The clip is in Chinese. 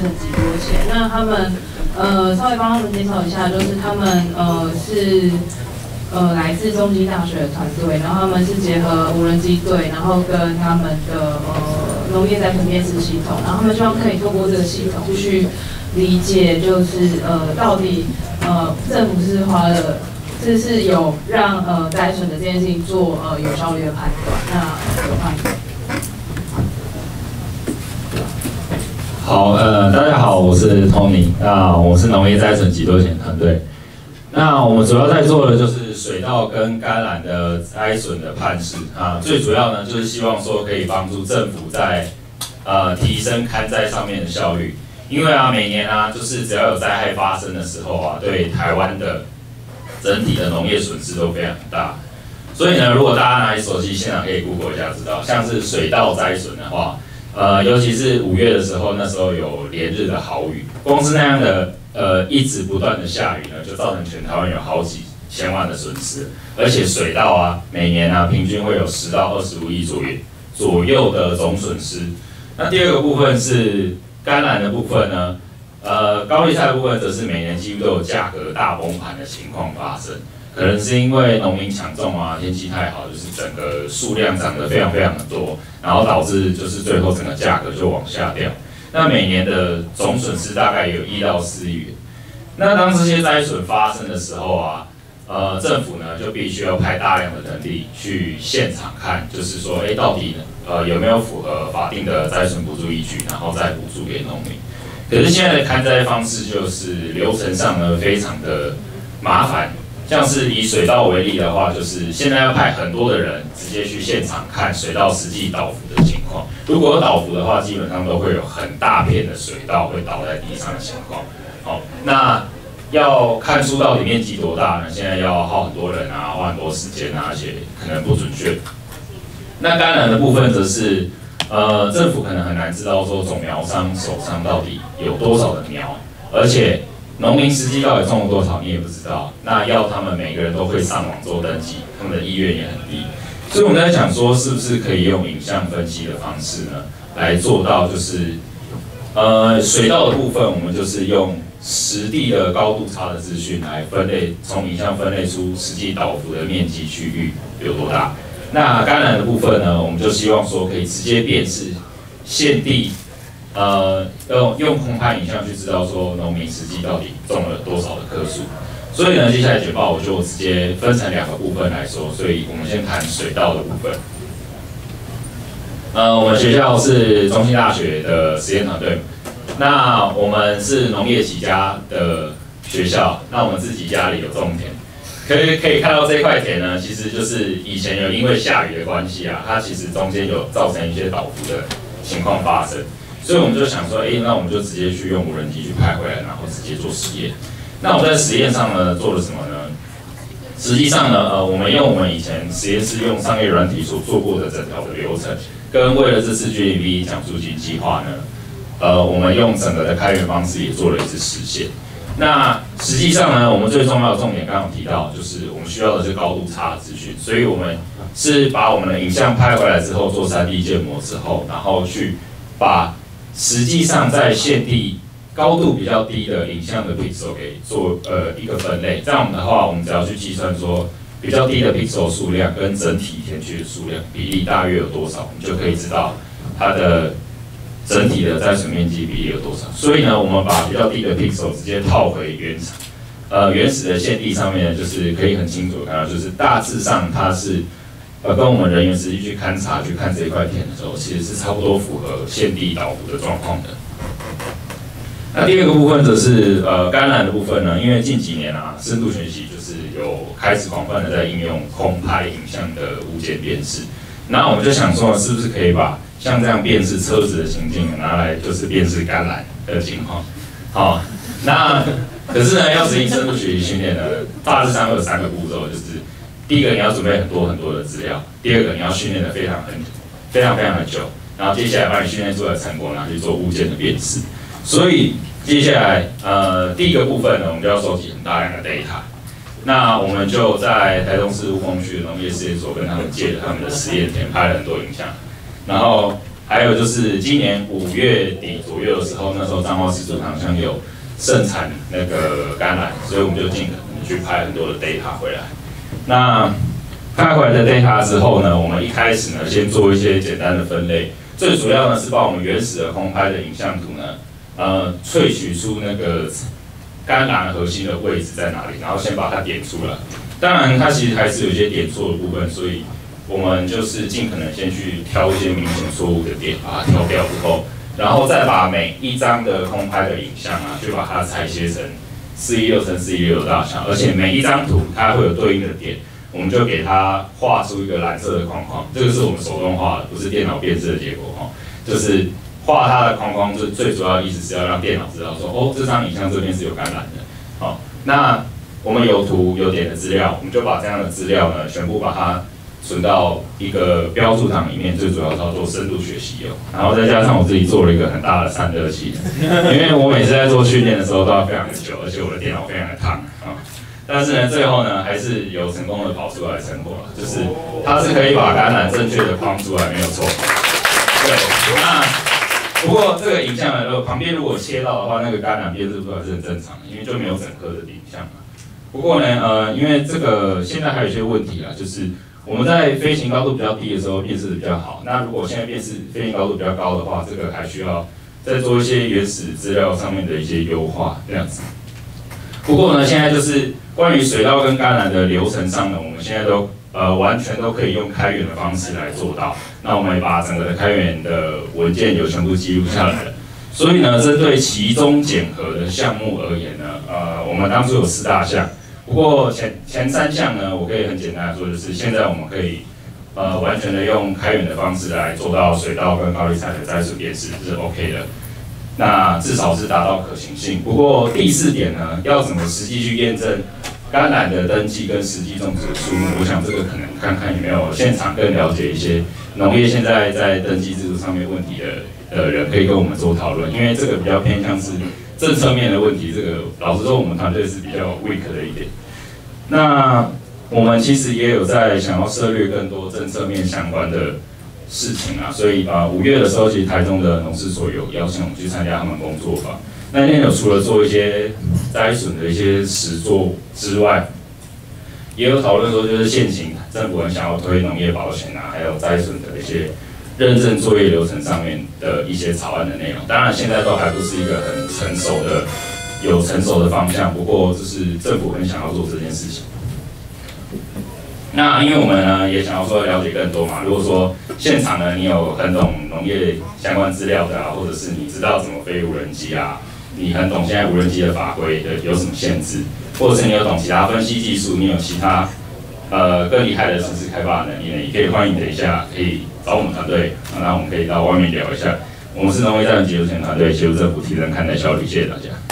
省几多钱？那他们呃稍微帮他们介绍一下，就是他们呃是呃来自中京大学的团队，然后他们是结合无人机队，然后跟他们的呃农业在分辨识系统，然后他们希望可以透过这个系统去理解，就是呃到底呃政府是花了。这是有让呃摘笋的这件事情做呃有效率的判断。那有判断。好，呃，大家好，我是 Tony，那我是农业摘笋几多钱团队。那我们主要在做的就是水稻跟甘蓝的摘笋的判识啊，最主要呢就是希望说可以帮助政府在呃提升勘灾上面的效率，因为啊每年啊就是只要有灾害发生的时候啊，对台湾的整体的农业损失都非常大。所以呢，如果大家拿起手机现场可以 Google 一下，知道像是水稻摘笋的话。呃，尤其是五月的时候，那时候有连日的好雨，光是那样的呃一直不断的下雨呢，就造成全台湾有好几千万的损失，而且水稻啊，每年啊平均会有十到二十五亿左右左右的总损失。那第二个部分是甘蓝的部分呢，呃，高丽菜的部分则是每年几乎都有价格大崩盘的情况发生。可能是因为农民抢种啊，天气太好，就是整个数量涨得非常非常的多，然后导致就是最后整个价格就往下掉。那每年的总损失大概有一到四亿元。那当这些灾损发生的时候啊，呃，政府呢就必须要派大量的人力去现场看，就是说，哎，到底呃有没有符合法定的灾损补助依据，然后再补助给农民。可是现在的看灾方式就是流程上呢非常的麻烦。像是以水稻为例的话，就是现在要派很多的人直接去现场看水稻实际倒伏的情况。如果有倒伏的话，基本上都会有很大片的水稻会倒在地上的情况。好，那要看出到底面积多大呢？现在要耗很多人啊，花很多时间啊，而且可能不准确。那甘蓝的部分则是，呃，政府可能很难知道说种苗商手上到底有多少的苗，而且。农民实际到底种了多少，你也不知道。那要他们每个人都会上网做登记，他们的意愿也很低。所以我们在想说，是不是可以用影像分析的方式呢，来做到就是，呃，水稻的部分，我们就是用实地的高度差的资讯来分类，从影像分类出实际倒伏的面积区域有多大。那甘蓝的部分呢，我们就希望说可以直接辨识现地。呃，用用空拍影像去知道说农民实际到底种了多少的棵树，所以呢，接下来简报我就直接分成两个部分来说，所以我们先谈水稻的部分。呃，我们学校是中心大学的实验团队，那我们是农业起家的学校，那我们自己家里有种田，可以可以看到这块田呢，其实就是以前有因为下雨的关系啊，它其实中间有造成一些倒伏的情况发生。所以我们就想说，哎，那我们就直接去用无人机去拍回来，然后直接做实验。那我们在实验上呢做了什么呢？实际上呢，呃，我们用我们以前实验室用商业软体所做过的整条的流程，跟为了这次 GDP 奖助金计划呢，呃，我们用整个的开源方式也做了一次实现。那实际上呢，我们最重要的重点刚刚提到，就是我们需要的是高度差的资讯，所以我们是把我们的影像拍回来之后做 3D 建模之后，然后去把实际上，在现地高度比较低的影像的 pixel 给做呃一个分类，这样的话，我们只要去计算说比较低的 pixel 数量跟整体填区的数量比例大约有多少，我们就可以知道它的整体的在水面积比例有多少。所以呢，我们把比较低的 pixel 直接套回原厂，呃原始的现地上面，就是可以很清楚看到，就是大致上它是。呃，跟我们人员实际去勘察、去看这一块田的时候，其实是差不多符合现地倒伏的状况的。那第二个部分则是呃甘蓝的部分呢，因为近几年啊，深度学习就是有开始广泛的在应用空拍影像的物件辨识。那我们就想说，是不是可以把像这样辨识车子的情境拿来就是辨识甘蓝的情况？好，那可是呢，要执行深度学习训练呢，大致上会有三个步骤，就是。第一个你要准备很多很多的资料，第二个你要训练的非常很非常非常的久，然后接下来把你训练出来的成果拿去做物件的辨识。所以接下来呃第一个部分呢，我们就要收集很大量的 data。那我们就在台中市雾峰区的农业实验所跟他们借了他们的实验田，拍了很多影像，然后还有就是今年五月底左右的时候，那时候彰化市主好像有盛产那个橄榄，所以我们就尽可能去拍很多的 data 回来。那拍回来的 data 之后呢，我们一开始呢先做一些简单的分类，最主要呢是把我们原始的空拍的影像图呢，呃，萃取出那个橄榄核心的位置在哪里，然后先把它点出来。当然，它其实还是有一些点错的部分，所以。我们就是尽可能先去挑一些明显错误的点，把它挑掉之后，然后再把每一张的空拍的影像啊，去把它裁切成四一六乘四一六的大小，而且每一张图它会有对应的点，我们就给它画出一个蓝色的框框。这个是我们手动画的，不是电脑辨识的结果哈。就是画它的框框，最最主要的意思是要让电脑知道说，哦，这张影像这边是有感染的。好，那我们有图有点的资料，我们就把这样的资料呢，全部把它。存到一个标注档里面，最主要是要做深度学习用，然后再加上我自己做了一个很大的散热器，因为我每次在做训练的时候都要非常的久，而且我的电脑非常的烫啊。但是呢，最后呢还是有成功的跑出来成果了，就是它是可以把橄榄正确的框出来，没有错。对，那不过这个影像呢，如果旁边如果切到的话，那个橄榄变质出来是很正常的，因为就没有整颗的影像嘛。不过呢，呃，因为这个现在还有一些问题啊，就是。我们在飞行高度比较低的时候辨识的比较好，那如果现在辨识飞行高度比较高的话，这个还需要再做一些原始资料上面的一些优化这样子。不过呢，现在就是关于水稻跟橄榄的流程上呢，我们现在都呃完全都可以用开源的方式来做到。那我们也把整个的开源的文件有全部记录下来了。所以呢，针对其中检核的项目而言呢，呃，我们当初有四大项。不过前前三项呢，我可以很简单的说，就是现在我们可以呃完全的用开源的方式来做到水稻跟高丽菜的栽树辨识是 OK 的，那至少是达到可行性。不过第四点呢，要怎么实际去验证橄榄的登记跟实际种植的数目？我想这个可能看看有没有现场更了解一些农业现在在登记制度上面问题的的人，可以跟我们做讨论，因为这个比较偏向是。政策面的问题，这个老实说，我们团队是比较 weak 的一点。那我们其实也有在想要涉猎更多政策面相关的事情啊，所以啊，五月的时候，其实台中的农事所有邀请我们去参加他们工作坊。那天有除了做一些栽损的一些实作之外，也有讨论说，就是现行政府很想要推农业保险啊，还有栽损的一些。认证作业流程上面的一些草案的内容，当然现在都还不是一个很成熟的、有成熟的方向。不过，就是政府很想要做这件事情。那因为我们呢也想要说了解更多嘛，如果说现场呢你有很懂农业相关资料的啊，或者是你知道怎么飞无人机啊，你很懂现在无人机的法规的有什么限制，或者是你有懂其他分析技术，你有其他呃更厉害的城市开发能力呢，也可以欢迎等一下可以。找我们团队，那我们可以到外面聊一下。我们是农业战略技术团队，协助政府提升看待效率。谢谢大家。